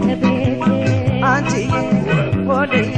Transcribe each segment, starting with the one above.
Auntie, Auntie, Auntie,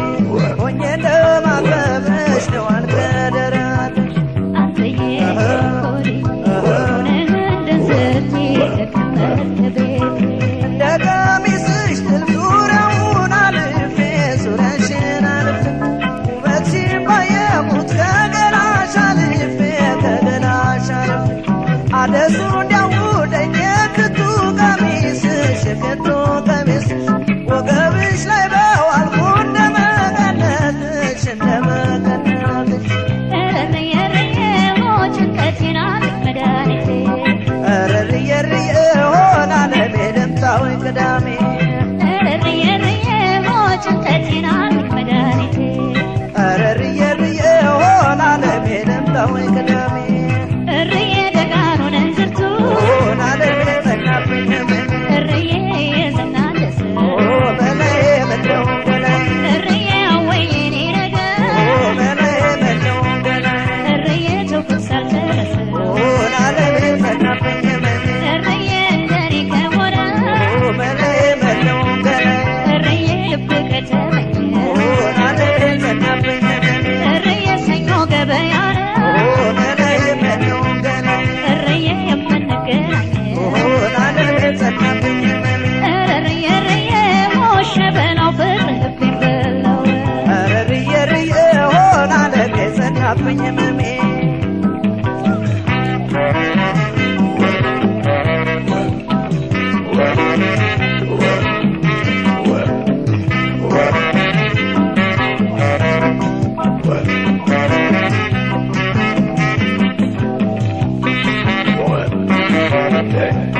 እግርሽ ላይ በዋልኩ እንደመቀነትሽ እንደመቀነትሽ ኧረ ርዬ ርዬ ሆን አለሜ ደምሳዊ ኧረ ርዬ ርዬ ቅዳሜ Katanya mame Yeah.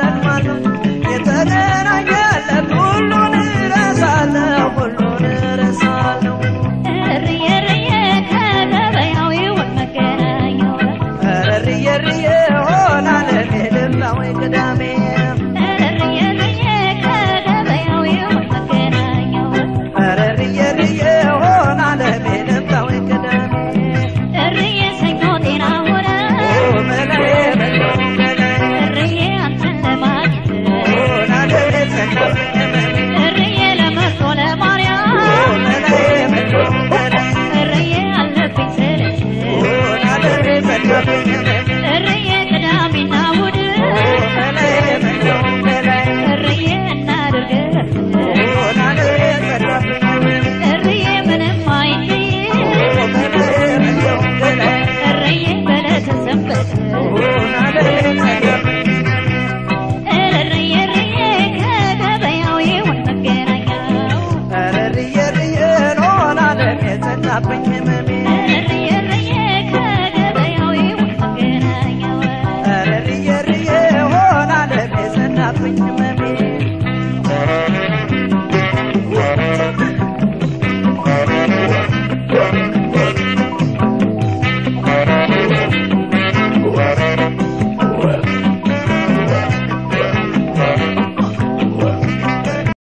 I bring him